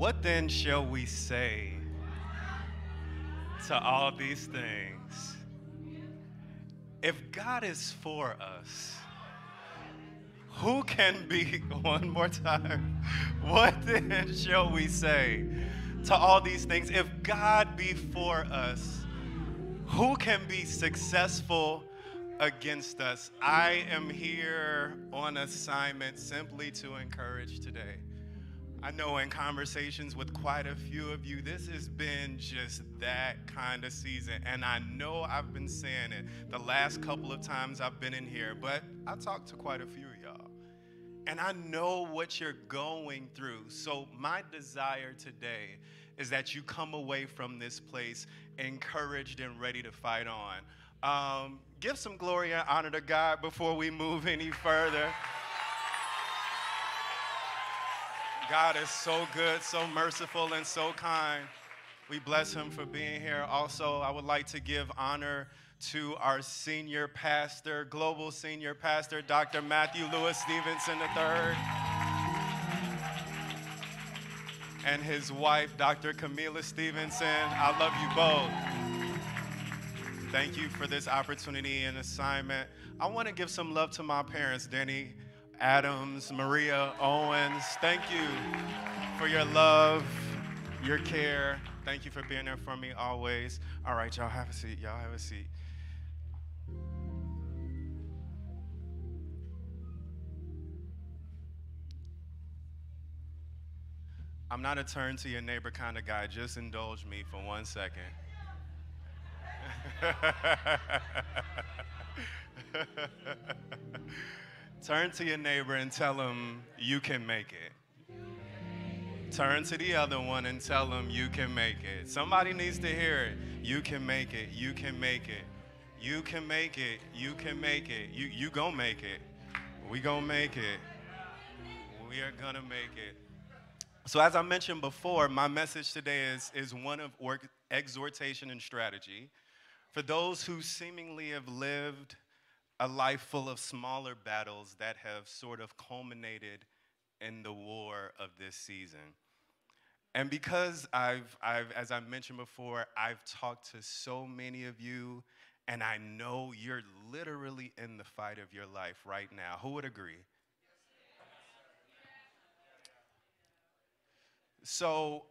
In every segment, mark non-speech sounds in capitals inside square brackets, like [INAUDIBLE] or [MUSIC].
What then shall we say to all these things? If God is for us, who can be, [LAUGHS] one more time, [LAUGHS] what then shall we say to all these things? If God be for us, who can be successful against us? I am here on assignment simply to encourage today. I know in conversations with quite a few of you, this has been just that kind of season. And I know I've been saying it the last couple of times I've been in here, but I talked to quite a few of y'all. And I know what you're going through. So, my desire today is that you come away from this place encouraged and ready to fight on. Um, give some glory and honor to God before we move any further. God is so good, so merciful, and so kind. We bless him for being here. Also, I would like to give honor to our senior pastor, global senior pastor, Dr. Matthew Lewis Stevenson III, and his wife, Dr. Camila Stevenson. I love you both. Thank you for this opportunity and assignment. I want to give some love to my parents, Danny Adams, Maria Owens. Thank you for your love, your care. Thank you for being there for me always. All right, y'all have a seat. Y'all have a seat. I'm not a turn to your neighbor kind of guy. Just indulge me for one second. [LAUGHS] Turn to your neighbor and tell him you can make it. Turn to the other one and tell them you can make it. Somebody needs to hear it. You can make it. You can make it. You can make it. You can make it. You you gonna make it. We gonna make it. We are gonna make it. So as I mentioned before, my message today is, is one of exhortation and strategy. For those who seemingly have lived a life full of smaller battles that have sort of culminated in the war of this season. And because I've, I've, as I mentioned before, I've talked to so many of you, and I know you're literally in the fight of your life right now. Who would agree? So,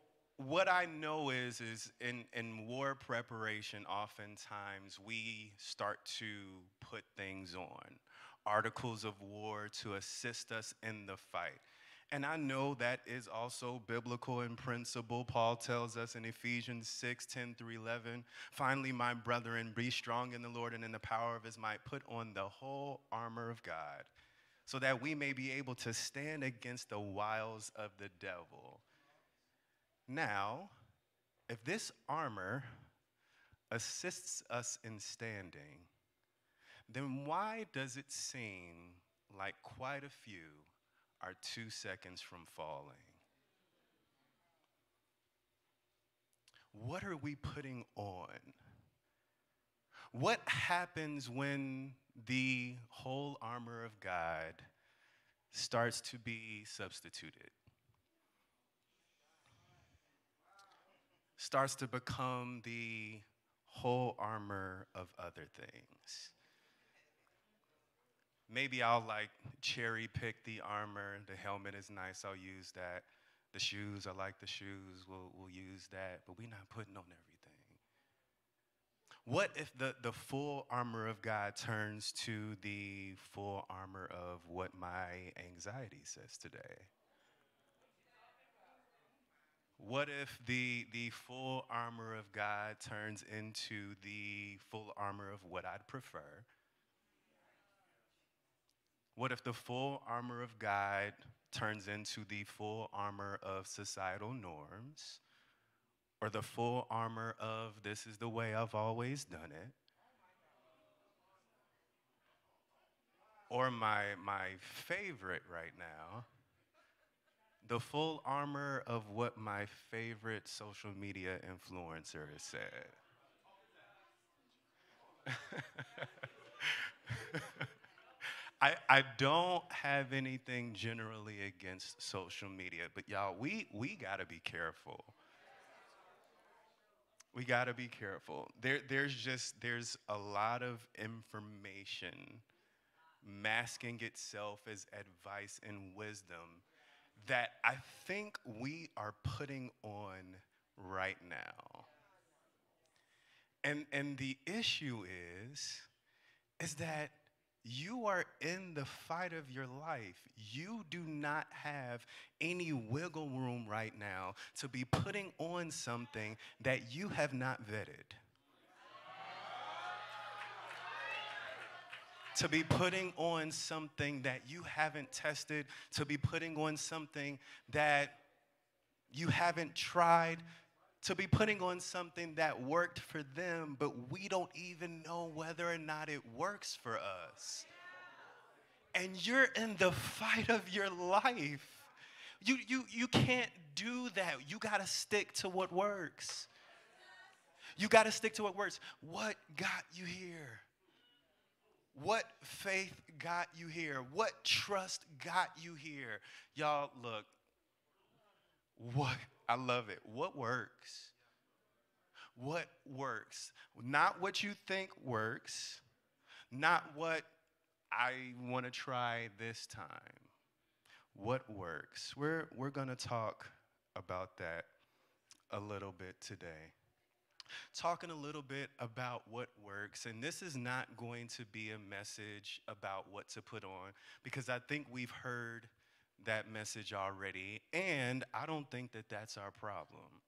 what I know is, is in, in war preparation, oftentimes we start to put things on articles of war to assist us in the fight. And I know that is also biblical in principle. Paul tells us in Ephesians 6 10 through 11, finally, my brethren, be strong in the Lord and in the power of his might. Put on the whole armor of God so that we may be able to stand against the wiles of the devil. Now, if this armor assists us in standing, then why does it seem like quite a few are two seconds from falling? What are we putting on? What happens when the whole armor of God starts to be substituted? Starts to become the whole armor of other things. Maybe I'll like cherry pick the armor. The helmet is nice, I'll use that. The shoes, I like the shoes, we'll, we'll use that, but we're not putting on everything. What if the, the full armor of God turns to the full armor of what my anxiety says today? What if the, the full armor of God turns into the full armor of what I'd prefer? What if the full armor of God turns into the full armor of societal norms? Or the full armor of this is the way I've always done it? Or my, my favorite right now the full armor of what my favorite social media influencer has said. [LAUGHS] I, I don't have anything generally against social media, but y'all, we, we got to be careful. We got to be careful. There, there's just, there's a lot of information masking itself as advice and wisdom that I think we are putting on right now. And, and the issue is, is that you are in the fight of your life. You do not have any wiggle room right now to be putting on something that you have not vetted. To be putting on something that you haven't tested, to be putting on something that you haven't tried, to be putting on something that worked for them, but we don't even know whether or not it works for us. And you're in the fight of your life. You, you, you can't do that. You got to stick to what works. You got to stick to what works. What got you here? What faith got you here? What trust got you here? Y'all, look, what I love it. What works? What works? Not what you think works, not what I want to try this time. What works? We're, we're going to talk about that a little bit today. Talking a little bit about what works, and this is not going to be a message about what to put on because I think we've heard that message already, and I don't think that that's our problem.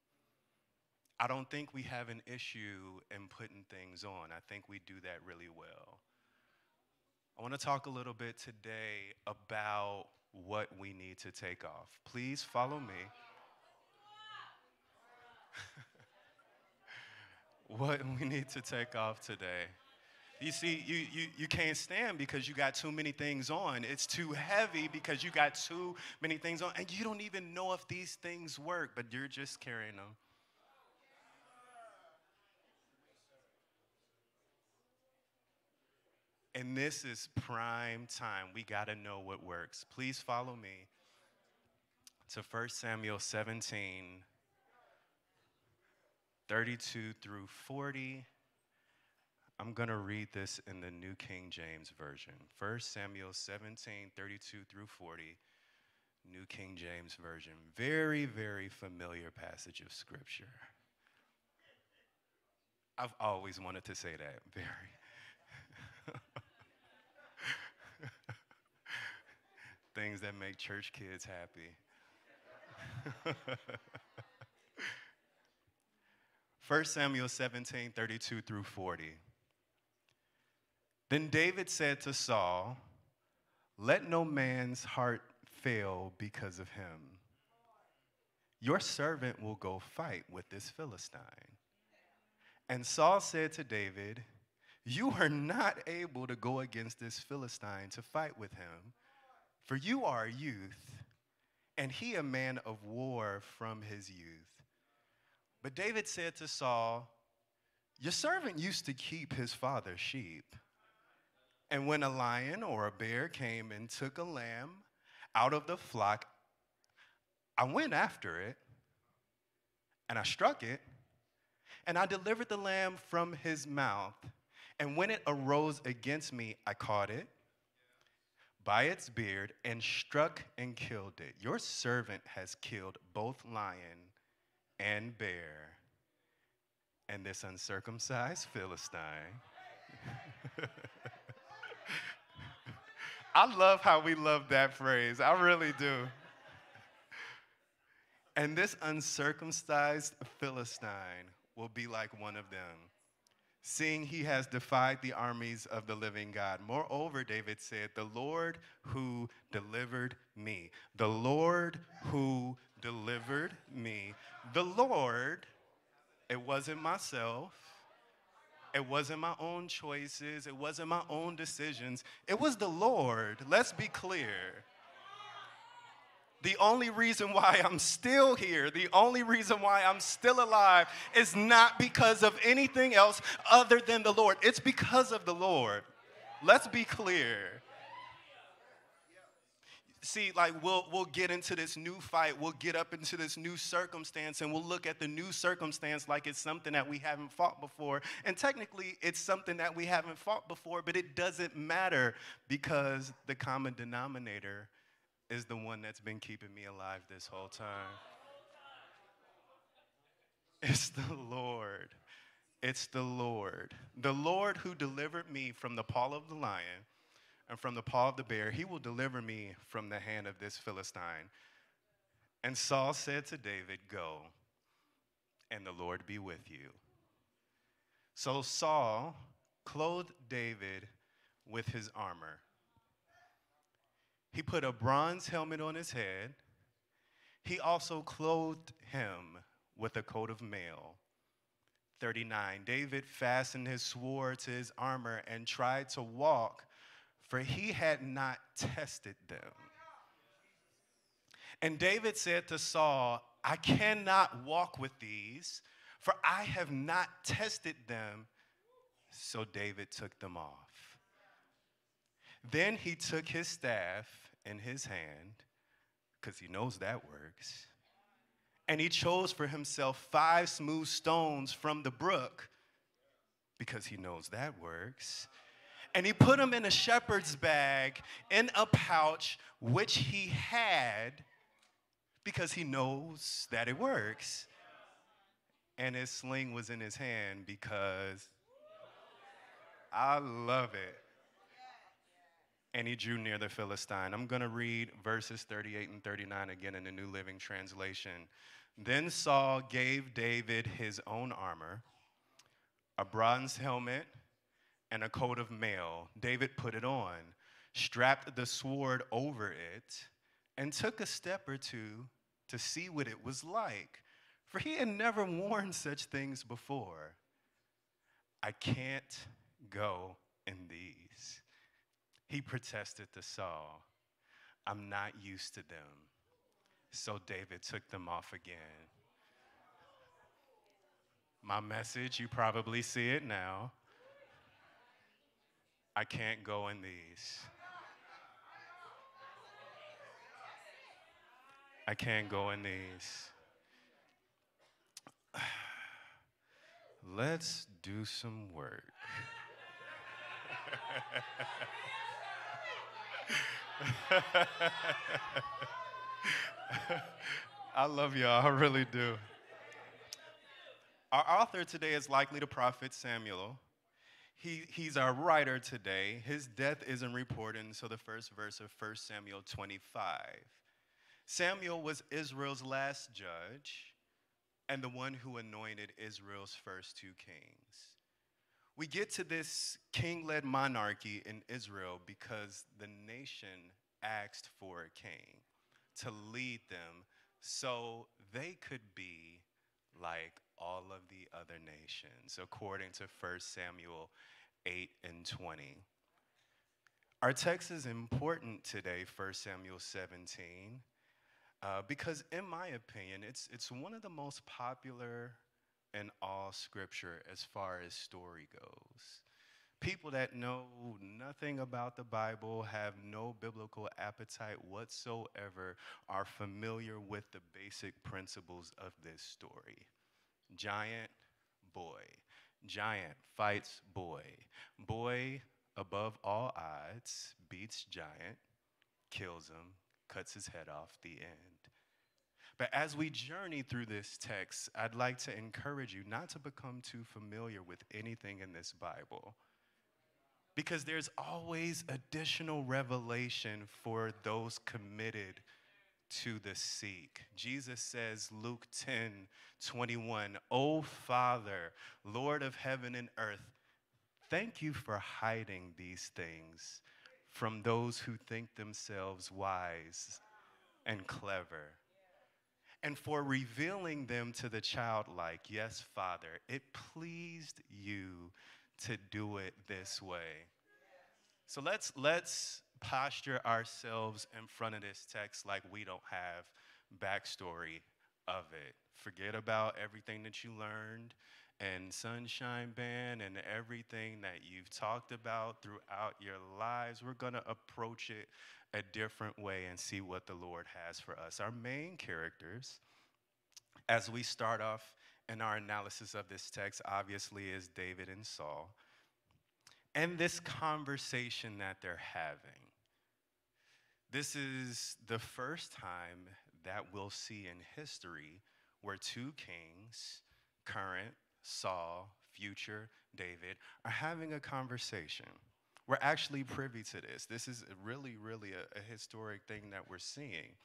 I don't think we have an issue in putting things on. I think we do that really well. I want to talk a little bit today about what we need to take off. Please follow me. [LAUGHS] what [LAUGHS] we need to take off today. You see, you, you, you can't stand because you got too many things on. It's too heavy because you got too many things on. And you don't even know if these things work, but you're just carrying them. And this is prime time. We got to know what works. Please follow me to 1 Samuel 17, 32 through 40. I'm going to read this in the New King James Version. 1 Samuel 17, 32 through 40, New King James Version. Very, very familiar passage of Scripture. I've always wanted to say that. Very. [LAUGHS] Things that make church kids happy. [LAUGHS] 1 Samuel 17, 32 through 40. Then David said to Saul, Let no man's heart fail because of him. Your servant will go fight with this Philistine. And Saul said to David, You are not able to go against this Philistine to fight with him, for you are a youth, and he a man of war from his youth. But David said to Saul, Your servant used to keep his father's sheep. And when a lion or a bear came and took a lamb out of the flock, I went after it and I struck it and I delivered the lamb from his mouth. And when it arose against me, I caught it by its beard and struck and killed it. Your servant has killed both lion and bear and this uncircumcised Philistine. [LAUGHS] I love how we love that phrase. I really do. And this uncircumcised Philistine will be like one of them, seeing he has defied the armies of the living God. Moreover, David said, The Lord who delivered me, the Lord who delivered me, the Lord, it wasn't myself it wasn't my own choices. It wasn't my own decisions. It was the Lord. Let's be clear. The only reason why I'm still here, the only reason why I'm still alive is not because of anything else other than the Lord. It's because of the Lord. Let's be clear. See, like we'll we'll get into this new fight, we'll get up into this new circumstance, and we'll look at the new circumstance like it's something that we haven't fought before. And technically, it's something that we haven't fought before, but it doesn't matter because the common denominator is the one that's been keeping me alive this whole time. It's the Lord. It's the Lord. The Lord who delivered me from the paw of the lion and from the paw of the bear, he will deliver me from the hand of this Philistine. And Saul said to David, Go, and the Lord be with you. So Saul clothed David with his armor. He put a bronze helmet on his head. He also clothed him with a coat of mail. 39. David fastened his sword to his armor and tried to walk for he had not tested them. And David said to Saul, I cannot walk with these, for I have not tested them. So David took them off. Then he took his staff in his hand, because he knows that works, and he chose for himself five smooth stones from the brook, because he knows that works and he put them in a shepherd's bag in a pouch, which he had because he knows that it works. And his sling was in his hand because I love it. And he drew near the Philistine. I'm going to read verses 38 and 39 again in the New Living Translation. Then Saul gave David his own armor, a bronze helmet and a coat of mail. David put it on, strapped the sword over it, and took a step or two to see what it was like, for he had never worn such things before. I can't go in these. He protested to Saul, I'm not used to them. So David took them off again. My message, you probably see it now. I can't go in these. I can't go in these. [SIGHS] Let's do some work. [LAUGHS] I love y'all, I really do. Our author today is likely the prophet Samuel. He, he's our writer today. His death isn't reported until the first verse of 1 Samuel 25. Samuel was Israel's last judge and the one who anointed Israel's first two kings. We get to this king led monarchy in Israel because the nation asked for a king to lead them so they could be like all of the other nations, according to 1 Samuel 8 and 20. Our text is important today, 1 Samuel 17, uh, because in my opinion, it's, it's one of the most popular in all scripture as far as story goes. People that know nothing about the Bible, have no biblical appetite whatsoever, are familiar with the basic principles of this story giant, boy. Giant fights boy. Boy, above all odds, beats giant, kills him, cuts his head off the end. But as we journey through this text, I'd like to encourage you not to become too familiar with anything in this Bible. Because there's always additional revelation for those committed to the seek. Jesus says, Luke 10 21, O Father, Lord of heaven and earth, thank you for hiding these things from those who think themselves wise and clever, and for revealing them to the childlike. Yes, Father, it pleased you to do it this way. So let's let's posture ourselves in front of this text like we don't have backstory of it. Forget about everything that you learned and Sunshine Band and everything that you've talked about throughout your lives. We're going to approach it a different way and see what the Lord has for us. Our main characters, as we start off in our analysis of this text, obviously, is David and Saul. And this conversation that they're having. This is the first time that we'll see in history where two kings, current Saul, future David, are having a conversation. We're actually privy to this. This is really, really a, a historic thing that we're seeing.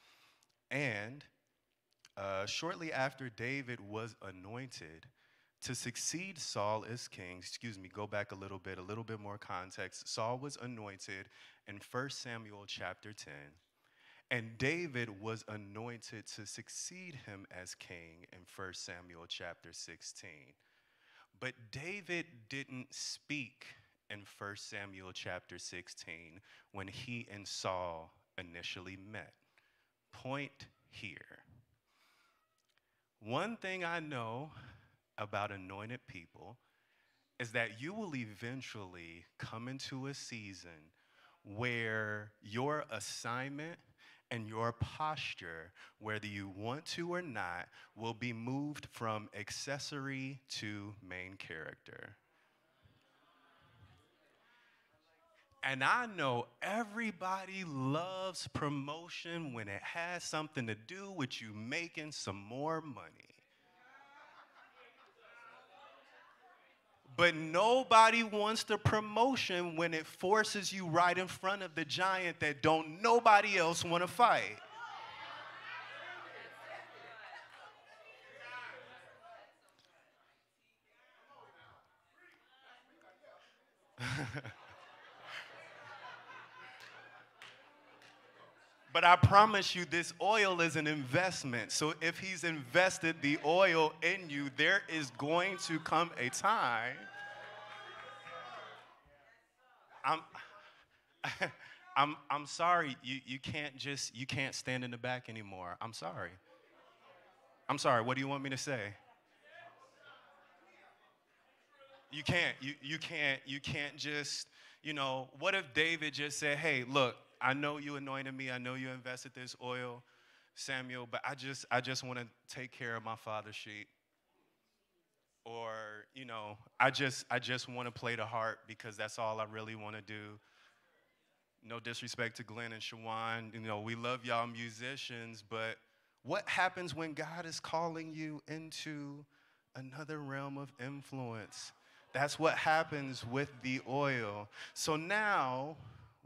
And uh, shortly after David was anointed to succeed Saul as king, excuse me, go back a little bit, a little bit more context. Saul was anointed in 1 Samuel chapter 10. And David was anointed to succeed him as king in 1 Samuel chapter 16. But David didn't speak in 1 Samuel chapter 16 when he and Saul initially met. Point here. One thing I know about anointed people is that you will eventually come into a season where your assignment and your posture, whether you want to or not, will be moved from accessory to main character. And I know everybody loves promotion when it has something to do with you making some more money. But nobody wants the promotion when it forces you right in front of the giant that don't nobody else want to fight. But I promise you, this oil is an investment. So if he's invested the oil in you, there is going to come a time. I'm, [LAUGHS] I'm, I'm sorry, you, you can't just, you can't stand in the back anymore. I'm sorry. I'm sorry, what do you want me to say? You can't, you, you can't, you can't just, you know, what if David just said, hey, look, I know you anointed me. I know you invested this oil, Samuel, but I just, I just want to take care of my father's sheep. Or, you know, I just, I just want to play the harp because that's all I really want to do. No disrespect to Glenn and Shawan. You know, we love y'all musicians, but what happens when God is calling you into another realm of influence? That's what happens with the oil. So now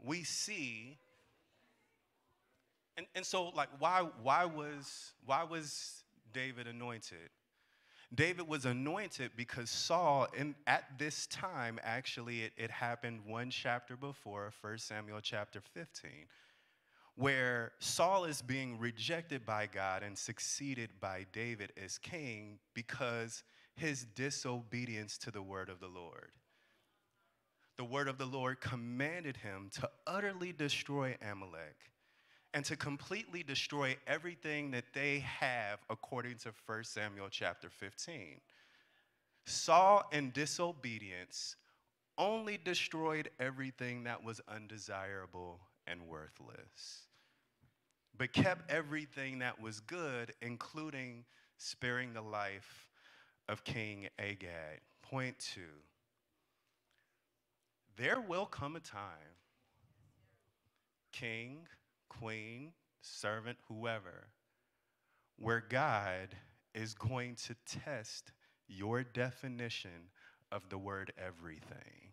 we see and, and so like why why was why was david anointed? David was anointed because saul in, at this time actually it, it happened one chapter before 1 samuel chapter 15 where saul is being rejected by god and succeeded by david as king because his disobedience to the word of the lord. The word of the Lord commanded him to utterly destroy Amalek and to completely destroy everything that they have according to 1 Samuel chapter 15. Saul, in disobedience, only destroyed everything that was undesirable and worthless, but kept everything that was good, including sparing the life of King Agag. Point two there will come a time, king, queen, servant, whoever, where God is going to test your definition of the word everything.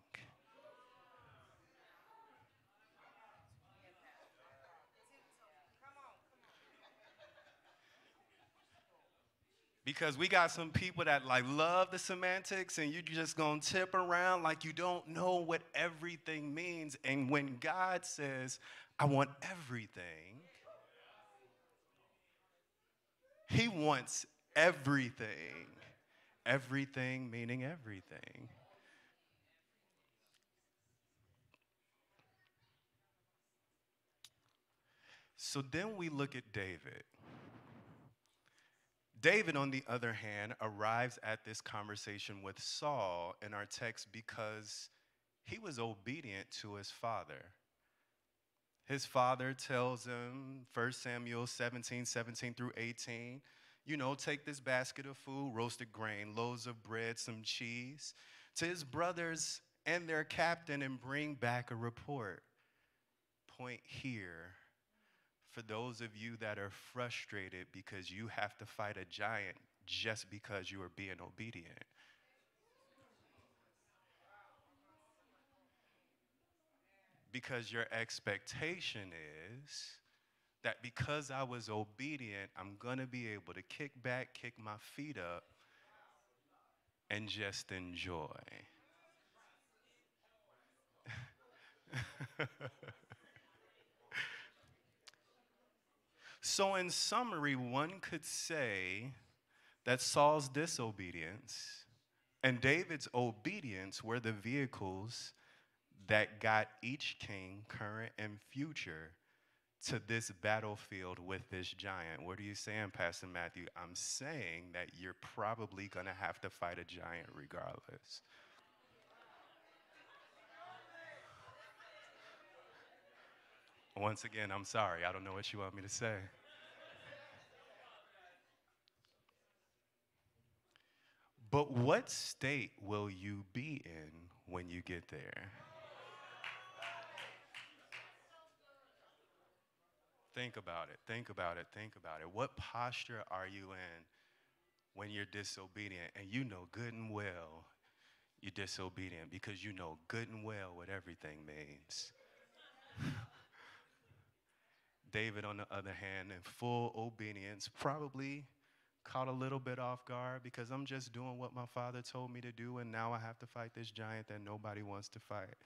because we got some people that like love the semantics and you just gonna tip around like you don't know what everything means and when god says i want everything. He wants everything. Everything meaning everything. So then we look at david. David, on the other hand, arrives at this conversation with Saul in our text because he was obedient to his father. His father tells him, 1 Samuel 17, 17 through 18, you know, take this basket of food, roasted grain, loaves of bread, some cheese, to his brothers and their captain and bring back a report. Point here for those of you that are frustrated because you have to fight a giant just because you are being obedient. Because your expectation is that because I was obedient, I'm going to be able to kick back, kick my feet up, and just enjoy. [LAUGHS] so, in summary, one could say that Saul's disobedience and David's obedience were the vehicles that got each king, current and future, to this battlefield with this giant. What are you saying, Pastor Matthew? I'm saying that you're probably going to have to fight a giant regardless. Once again, I'm sorry. I don't know what you want me to say. But what state will you be in when you get there? Think about it, think about it, think about it. What posture are you in when you're disobedient and you know good and well you're disobedient because you know good and well what everything means? [LAUGHS] David, on the other hand, in full obedience, probably caught a little bit off guard because I'm just doing what my father told me to do, and now I have to fight this giant that nobody wants to fight.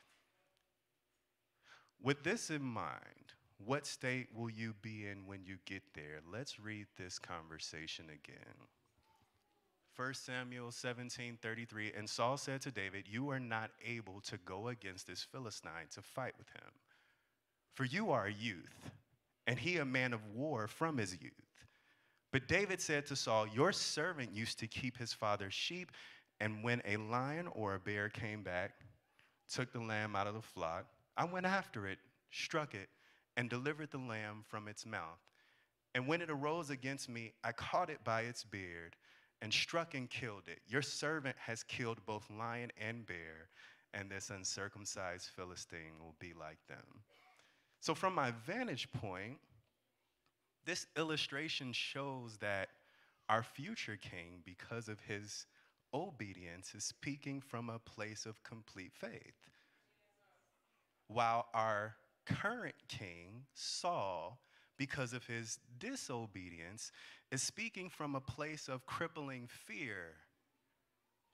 With this in mind, what state will you be in when you get there? Let's read this conversation again. 1 Samuel 17 33. And Saul said to David, You are not able to go against this Philistine to fight with him, for you are a youth, and he a man of war from his youth. But David said to Saul, Your servant used to keep his father's sheep, and when a lion or a bear came back, took the lamb out of the flock, I went after it, struck it, and delivered the lamb from its mouth. And when it arose against me, I caught it by its beard and struck and killed it. Your servant has killed both lion and bear, and this uncircumcised Philistine will be like them. So, from my vantage point, this illustration shows that our future king, because of his obedience, is speaking from a place of complete faith. While our current king, Saul, because of his disobedience, is speaking from a place of crippling fear.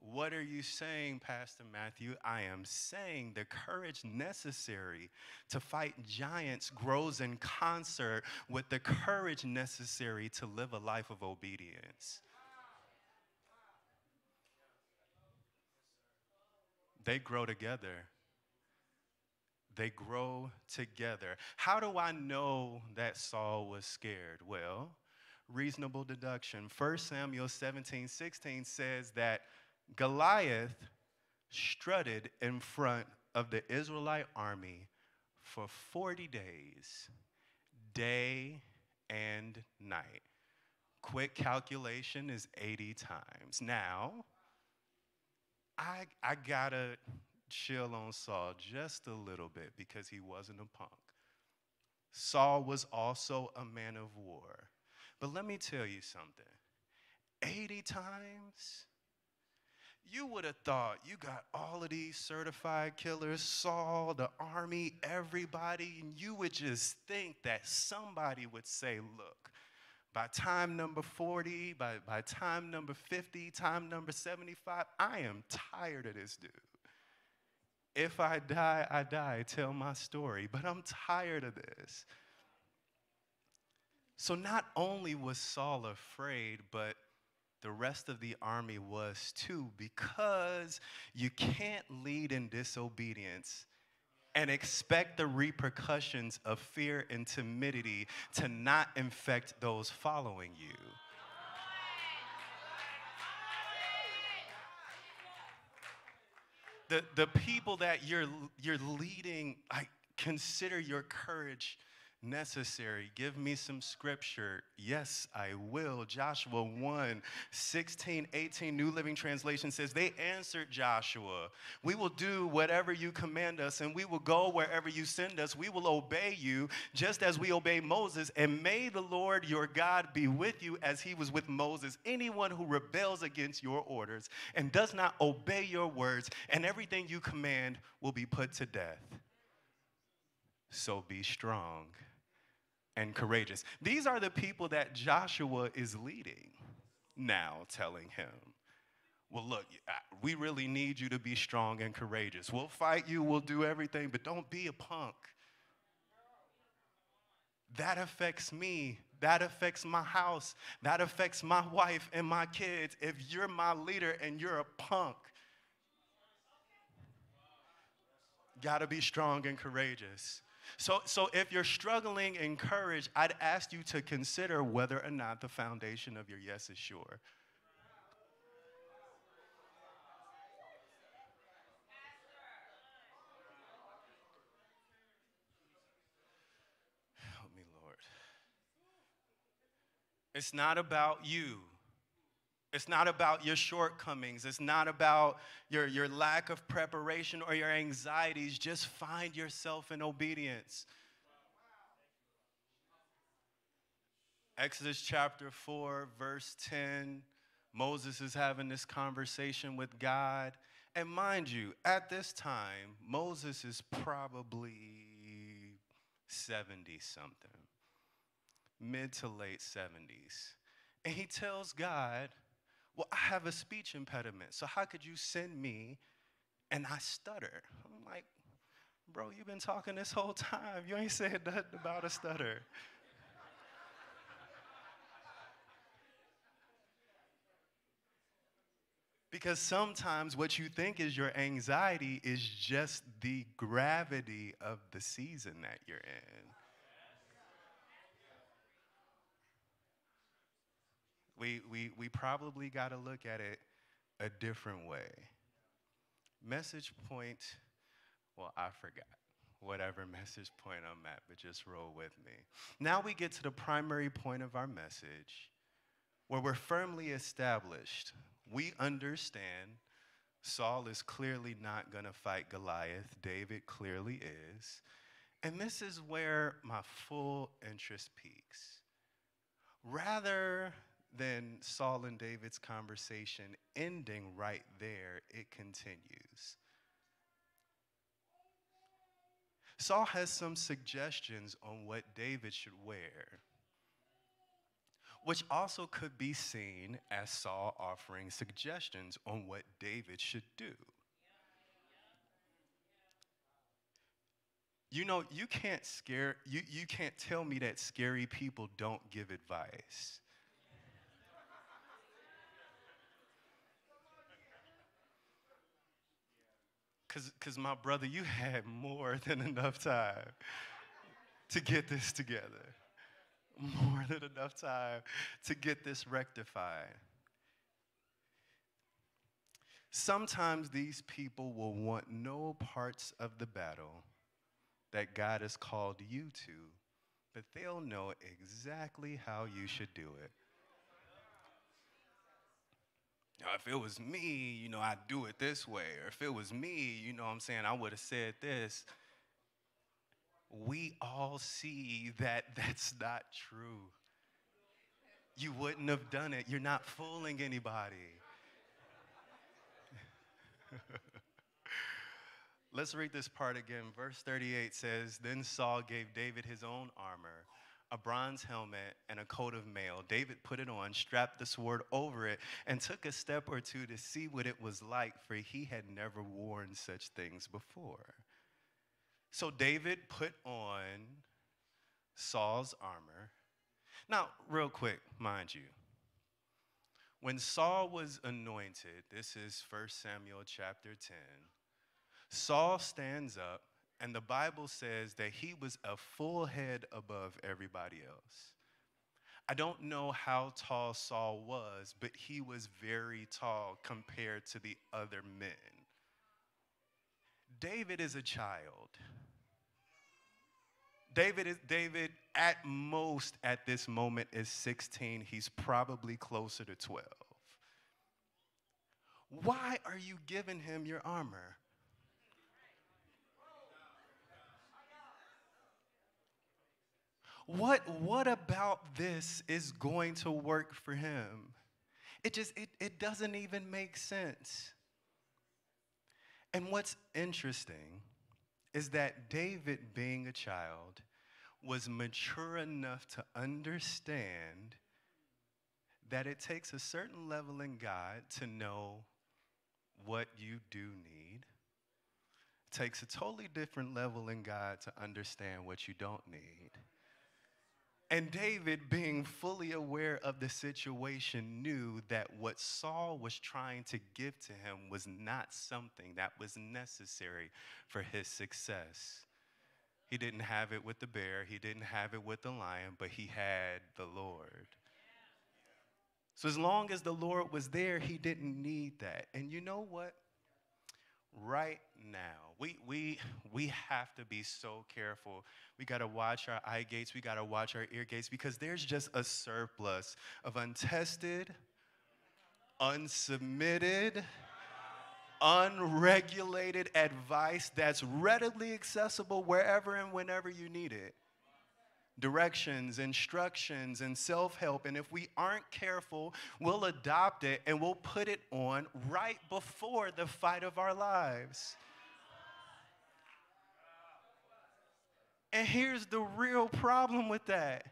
What are you saying, Pastor Matthew? I am saying the courage necessary to fight giants grows in concert with the courage necessary to live a life of obedience. They grow together they grow together. How do I know that Saul was scared? Well, reasonable deduction. 1 Samuel 17 16 says that Goliath strutted in front of the Israelite army for 40 days, day and night. Quick calculation is 80 times. Now, I, I gotta chill on Saul just a little bit because he wasn't a punk. Saul was also a man of war. But let me tell you something 80 times? You would have thought you got all of these certified killers, Saul, the army, everybody, and you would just think that somebody would say, Look, by time number 40, by, by time number 50, time number 75, I am tired of this dude. If I die, I die. Tell my story. But I'm tired of this. So not only was Saul afraid, but the rest of the army was too, because you can't lead in disobedience and expect the repercussions of fear and timidity to not infect those following you. The, the people that you're, you're leading, like, consider your courage necessary. Give me some scripture. Yes, I will. Joshua 1 16, 18, New Living Translation says, They answered Joshua, We will do whatever you command us, and we will go wherever you send us. We will obey you just as we obey Moses. And may the Lord your God be with you as he was with Moses. Anyone who rebels against your orders and does not obey your words, and everything you command will be put to death. So be strong and courageous. These are the people that Joshua is leading now, telling him, Well, look, we really need you to be strong and courageous. We'll fight you, we'll do everything, but don't be a punk. That affects me. That affects my house. That affects my wife and my kids. If you're my leader and you're a punk, gotta be strong and courageous. So, so if you're struggling in courage, I'd ask you to consider whether or not the foundation of your yes is sure. Help me, Lord. It's not about you. It's not about your shortcomings. It's not about your, your lack of preparation or your anxieties. Just find yourself in obedience. Exodus chapter 4, verse 10. Moses is having this conversation with God. And mind you, at this time, Moses is probably 70 something, mid to late 70s. And he tells God, well, I have a speech impediment, so how could you send me and I stutter? I'm like, Bro, you've been talking this whole time. You ain't said nothing about a stutter. Because sometimes what you think is your anxiety is just the gravity of the season that you're in. We, we, we probably got to look at it a different way. Message point, well, I forgot whatever [LAUGHS] message point I'm at, but just roll with me. Now we get to the primary point of our message where we're firmly established. We understand Saul is clearly not going to fight Goliath, David clearly is. And this is where my full interest peaks. Rather then Saul and David's conversation ending right there, it continues. Saul has some suggestions on what David should wear, which also could be seen as Saul offering suggestions on what David should do. You know, you can't scare you, you can't tell me that scary people don't give advice. Because, cause my brother, you had more [LAUGHS] than enough time to get this together. More than enough time to get this rectified. Sometimes these people will want no parts of the battle that God has called you to, but they'll know exactly how you should do it. If it was me, you know, I'd do it this way. Or if it was me, you know what I'm saying, I would have said this. We all see that [LAUGHS] that's not true. You wouldn't have done it. You're not fooling anybody. [LAUGHS] Let's read this part again. Verse 38 says Then Saul gave David his own armor a bronze helmet, and a coat of mail. David put it on, strapped the sword over it, and took a step or two to see what it was like, for he had never worn such things before. So David put on Saul's armor. Now, real quick, mind you, when Saul was anointed, this is 1 Samuel chapter 10, Saul stands up and the Bible says that he was a full head above everybody else. I don't know how tall Saul was, but he was very tall compared to the other men. David is a child. David is David at most at this moment is 16. He's probably closer to 12. Why are you giving him your armor? What, what about this is going to work for him? It just it, it doesn't even make sense. And what's interesting is that David, being a child, was mature enough to understand that it takes a certain level in God to know what you do need. It takes a totally different level in God to understand what you don't need. And David, being fully aware of the situation, knew that what Saul was trying to give to him was not something that was necessary for his success. He didn't have it with the bear, he didn't have it with the lion, but he had the Lord. So, as long as the Lord was there, he didn't need that. And you know what? Right now. We, we, we have to be so careful. We got to watch our eye gates, we got to watch our ear gates because there's just a surplus of untested, unsubmitted, unregulated advice that's readily accessible wherever and whenever you need it directions, instructions, and self help. And if we aren't careful, we'll adopt it and we'll put it on right before the fight of our lives. And here's the real problem with that.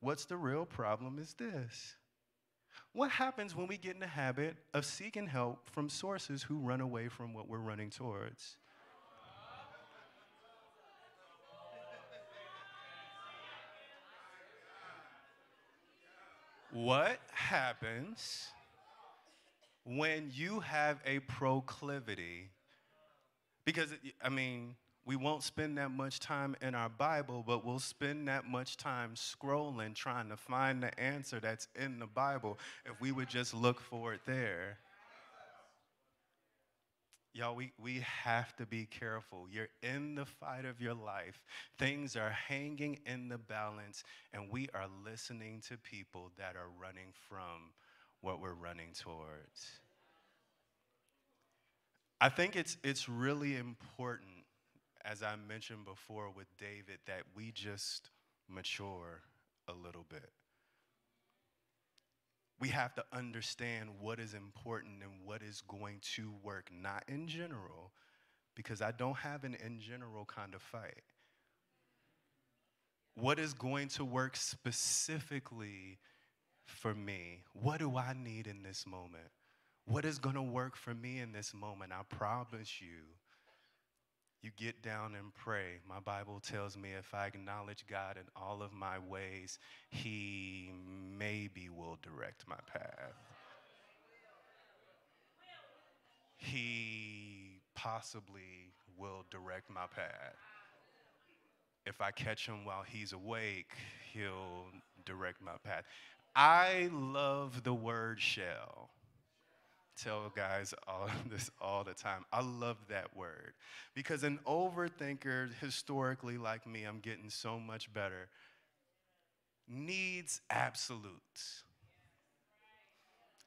What's the real problem is this. What happens when we get in the habit of seeking help from sources who run away from what we're running towards? What happens when you have a proclivity? Because, I mean, we won't spend that much time in our Bible, but we'll spend that much time scrolling trying to find the answer that's in the Bible if we would just look for it there. Y'all, we, we have to be careful. You're in the fight of your life. Things are hanging in the balance, and we are listening to people that are running from what we're running towards. I think it's, it's really important, as I mentioned before with David, that we just mature a little bit we have to understand what is important and what is going to work, not in general, because I don't have an in general kind of fight. What is going to work specifically for me? What do I need in this moment? What is going to work for me in this moment? I promise you you get down and pray. My Bible tells me if I acknowledge God in all of my ways, He maybe will direct my path. He possibly will direct my path. If I catch Him while He's awake, He'll direct my path. I love the word shall tell guys all [LAUGHS] this all the time. I love that word because an overthinker, historically like me, I'm getting so much better, needs absolutes.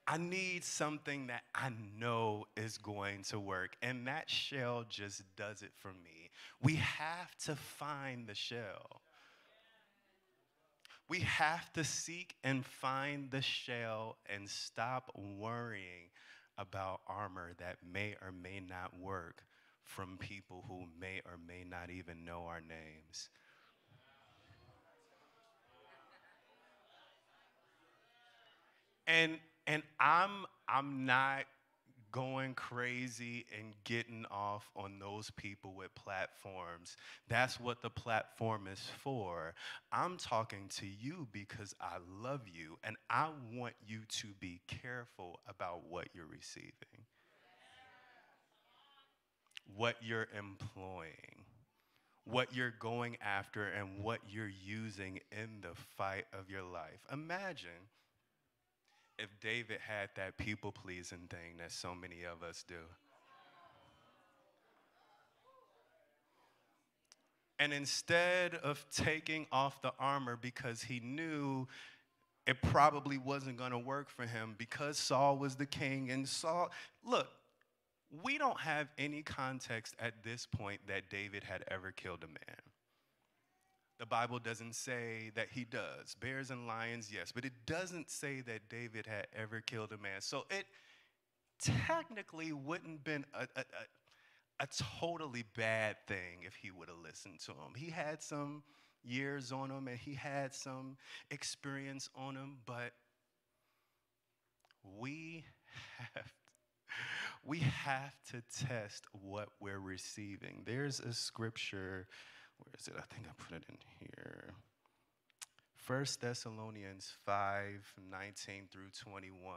I need something that I know is going to work, and that shell just does it for me. We have to find the shell. We have to seek and find the shell and stop worrying about armor that may or may not work from people who may or may not even know our names. And and I'm I'm not going crazy and getting off on those people with platforms. That's what the platform is for. I'm talking to you because I love you and I want you to be careful about what you're receiving, what you're employing. What you're going after and what you're using in the fight of your life. Imagine if David had that people pleasing thing that so many of us do. And instead of taking off the armor because he knew it probably wasn't going to work for him because Saul was the king and Saul, look, we don't have any context at this point that David had ever killed a man. The Bible doesn't say that he does. Bears and lions, yes, but it doesn't say that David had ever killed a man. So it technically wouldn't been a, a, a, a totally bad thing if he would have listened to him. He had some years on him and he had some experience on him, but we have we have to test what we're receiving. There's a scripture, where is it? I think I put it in here. 1 Thessalonians 5 19 through 21.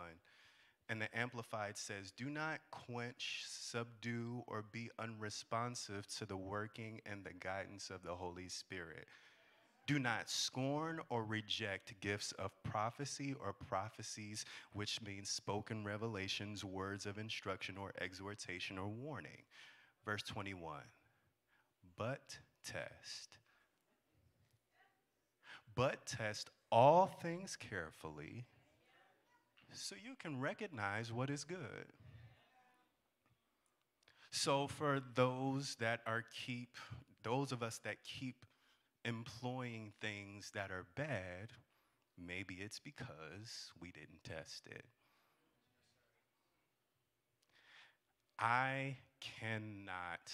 And the Amplified says, Do not quench, subdue, or be unresponsive to the working and the guidance of the Holy Spirit. Do not scorn or reject gifts of prophecy or prophecies, which means spoken revelations, words of instruction or exhortation or warning. Verse 21 But test. But test all things carefully so you can recognize what is good. So for those that are keep those of us that keep employing things that are bad, maybe it's because we didn't test it. I cannot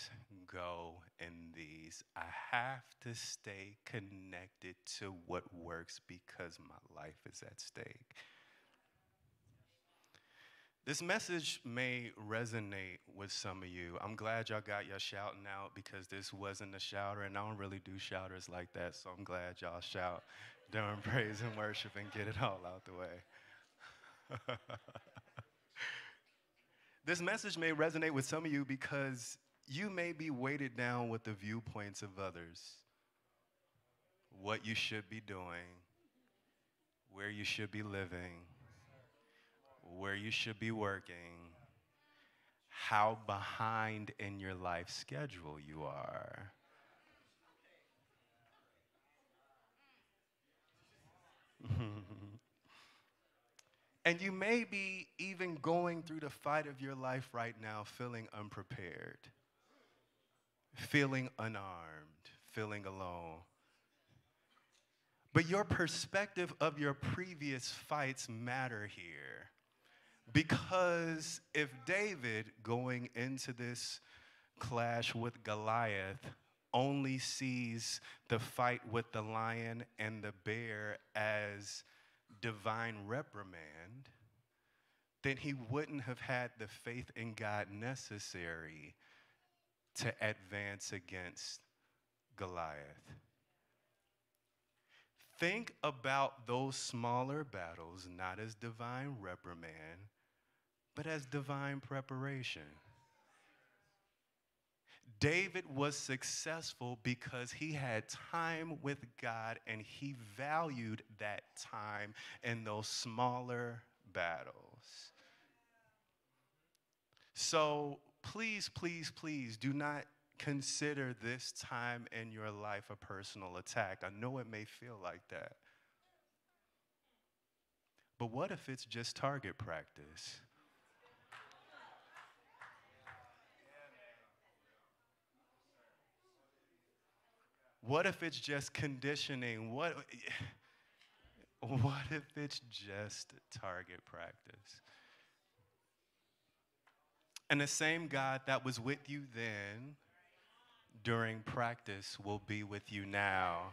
go in these. I have to stay connected to what works because my life is at stake. This message may resonate with some of you. I'm glad y'all got your shouting out because this wasn't a shouter, and I don't really do shouters like that, so I'm glad y'all shout during [LAUGHS] praise and worship and get it all out the way. [LAUGHS] this message may resonate with some of you because you may be weighted down with the viewpoints of others, what you should be doing, where you should be living where you should be working, how behind in your life schedule you are. Mm-hmm. And you may be even going through the fight of your life right now feeling unprepared, feeling unarmed, feeling alone. But your perspective of your previous fights matter here. Because if David, going into this clash with Goliath, only sees the fight with the lion and the bear as divine reprimand, then he wouldn't have had the faith in God necessary to advance against Goliath. Think about those smaller battles not as divine reprimand, but as divine preparation. David was successful because he had time with God and he valued that time in those smaller battles. So please, please, please do not consider this time in your life a personal attack. I know it may feel like that. But what if it's just target practice? What if it's just conditioning? What, what if it's just target practice? And the same God that was with you then during practice will be with you now.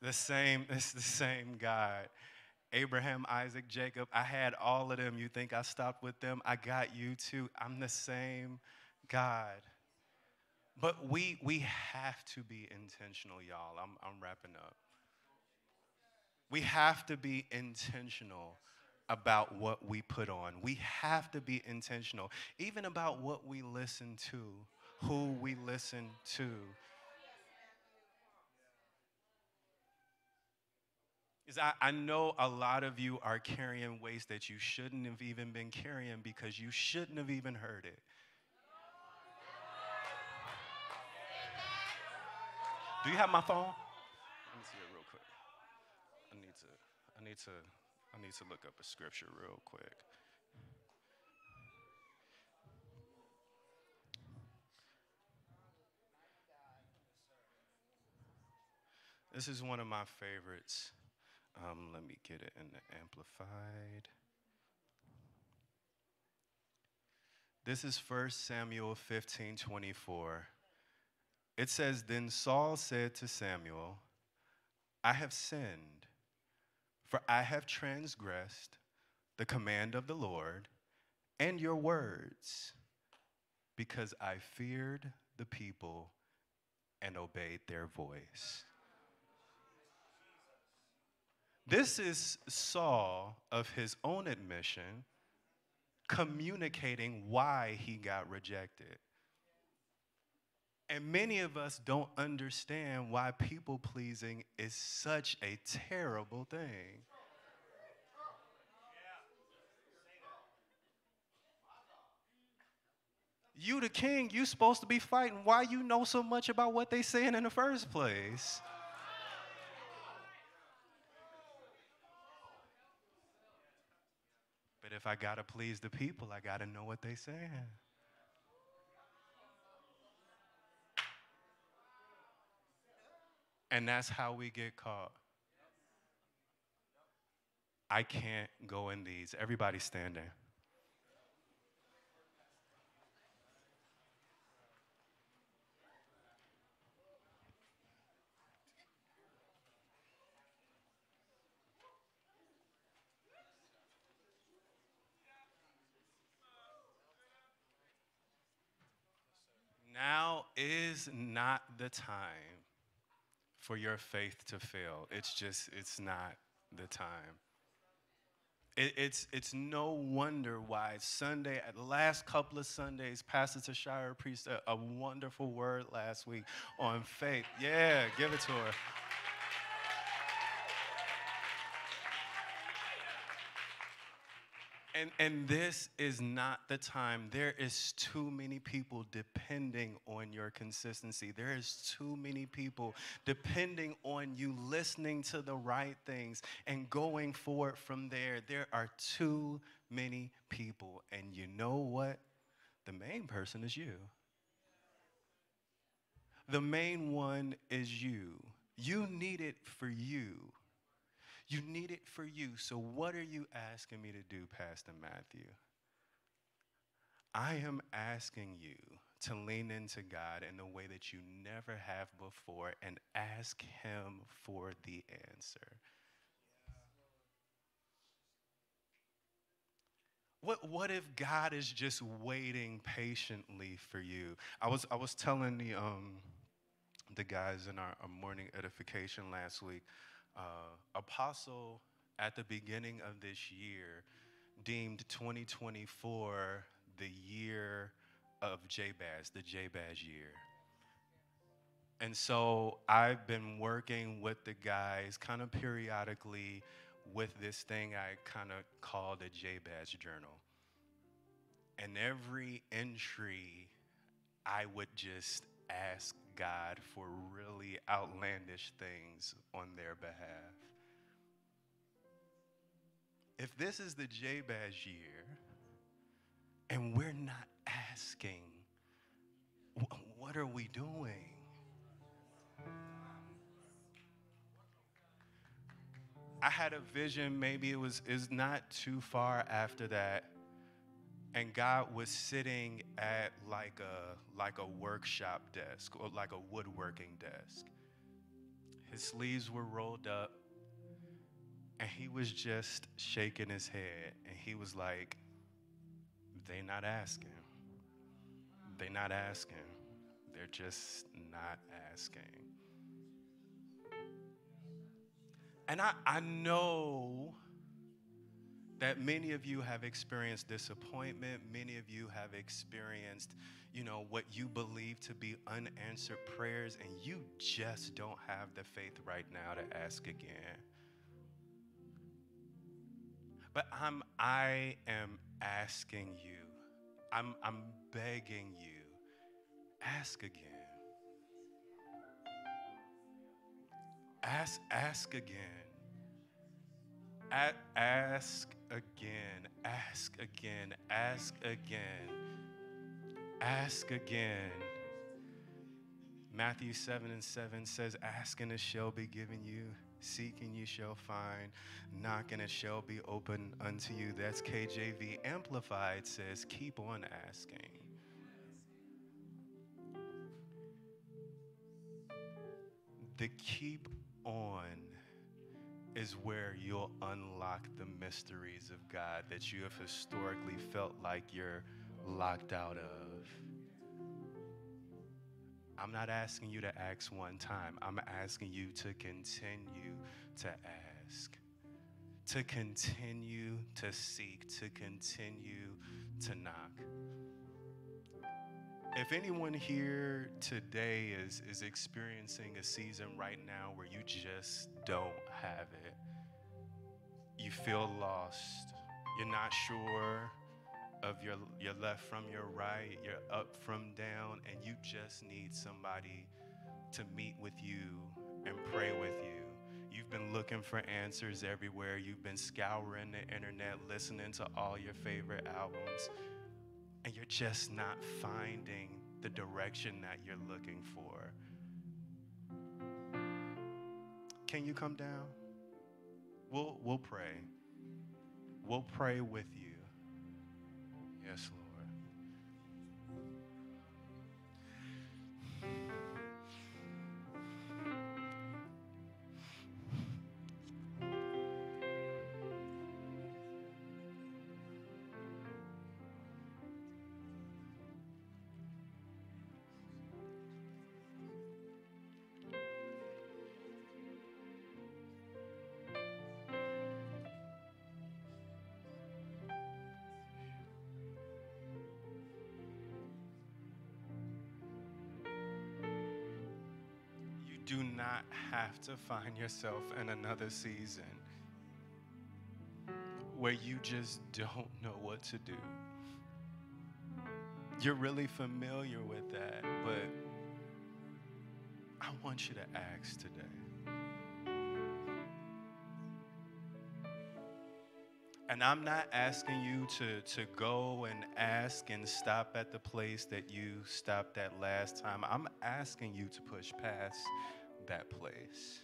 The same, [LAUGHS] it's the same God. Abraham, Isaac, Jacob, I had all of them. You think I stopped with them? I got you too. I'm the same God. But we, we have to be intentional, y'all. I'm, I'm wrapping up. We have to be intentional about what we put on. We have to be intentional, even about what we listen to, who we listen to. Is I, I know a lot of you are carrying waste that you shouldn't have even been carrying because you shouldn't have even heard it. Do you have my phone? Let me see it real quick. I need to, I need to, I need to look up a scripture real quick. This is one of my favorites. Um, let me get it in the Amplified. This is 1 Samuel 15 24. It says, Then Saul said to Samuel, I have sinned, for I have transgressed the command of the Lord and your words, because I feared the people and obeyed their voice. This is Saul, of his own admission, communicating why he got rejected. And many of us don't understand why people pleasing is such a terrible thing. You, the king, you supposed to be fighting. Why you know so much about what they saying in the first place? But if I gotta please the people, I gotta know what they saying. And that's how we get caught. I can't go in these. Everybody standing. Now is not the time for your faith to fail. It's just, it's not the time. It, it's, it's no wonder why Sunday, at the last couple of Sundays, Pastor Tashira preached a, a wonderful word last week on faith. Yeah, give it to her. And, this is not the time. There is too many people depending on your consistency. There is too many people depending on you listening to the right things and going forward from there. There are too many people. And you know what? The main person is you. The main one is you. You need it for you. You need it for you. So, what are you asking me to do, Pastor Matthew? I am asking you to lean into God in a way that you never have before and ask Him for the answer. What, what if God is just waiting patiently for you? I was, I was telling the, um, the guys in our, our morning edification last week uh, Apostle, at the beginning of this year, deemed 2024 the year of Jabez, the Jabez year. And so I've been working with the guys kind of periodically with this thing I kind of call the Jabez journal. And every entry, I would just ask God for really outlandish things on their behalf. If this is the Jabez year and we're not asking, what are we doing? I had a vision, maybe it was is not too far after that and God was sitting at like a like a workshop desk or like a woodworking desk. His sleeves were rolled up and he was just shaking his head and he was like they not asking. They not asking. They're just not asking. And I, I know that many of you have experienced disappointment. Many of you have experienced, you know, what you believe to be unanswered prayers, and you just don't have the faith right now to ask again. But I'm, I am asking you, I'm, I'm begging you, ask again. Ask, ask again. Ask again. Ask again. Ask again. Ask again. Matthew 7 and 7 says, Ask and it shall be given you, seek and you shall find, knock and it shall be open unto you. That's KJV. Amplified says, Keep on asking. The keep on is where you'll unlock the mysteries of God that you have historically felt like you're locked out of. I'm not asking you to ask one time. I'm asking you to continue to ask, to continue to seek, to continue to knock. If anyone here today is, is experiencing a season right now where you just don't have it, you feel lost, you're not sure of your, your left from your right, your up from down, and you just need somebody to meet with you and pray with you. You've been looking for answers everywhere. You've been scouring the internet, listening to all your favorite albums, and you're just not finding the direction that you're looking for. Can you come down? We'll, we'll pray. We'll pray with you. Yes, Lord. Do not have to find yourself in another season where you just don't know what to do. You're really familiar with that, but I want you to ask today. And I'm not asking you to, to go and ask and stop at the place that you stopped at last time. I'm asking you to push past that place.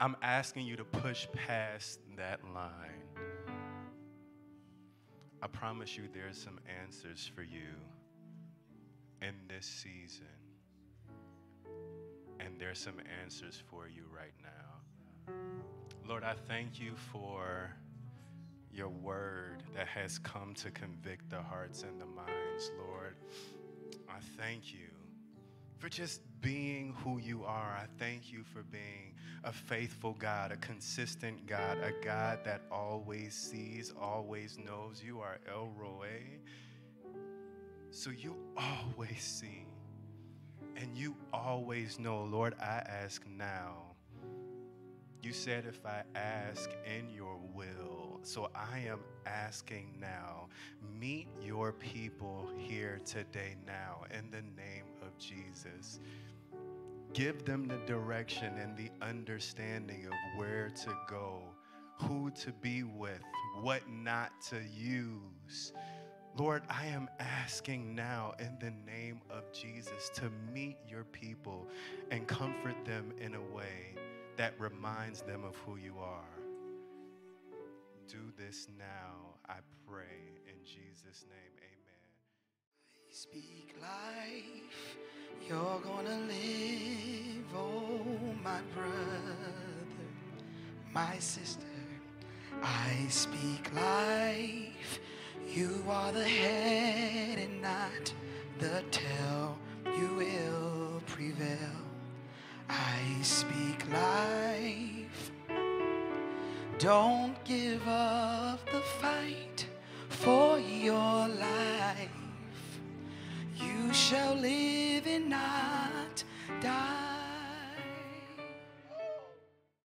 I'm asking you to push past that line. I promise you there's some answers for you in this season. And there's some answers for you right now. Lord, I thank you for your word that has come to convict the hearts and the minds, Lord. I thank you for just being who you are. I thank you for being a faithful God, a consistent God, a God that always sees, always knows. You are El Roi. So you always see and you always know. Lord, I ask now. You said if I ask in your will. So I am asking now. Meet your people here today now in the name of Jesus. Give them the direction and the understanding of where to go, who to be with, what not to use. Lord, I am asking now in the name of Jesus to meet your people and comfort them in a way that reminds them of who you are. Do this now, I pray. In Jesus' name, amen. I speak life, you're gonna live, oh my brother, my sister. I speak life, you are the head and not the tail, you will prevail. I speak life, don't give up the fight for your life. You shall live and not die.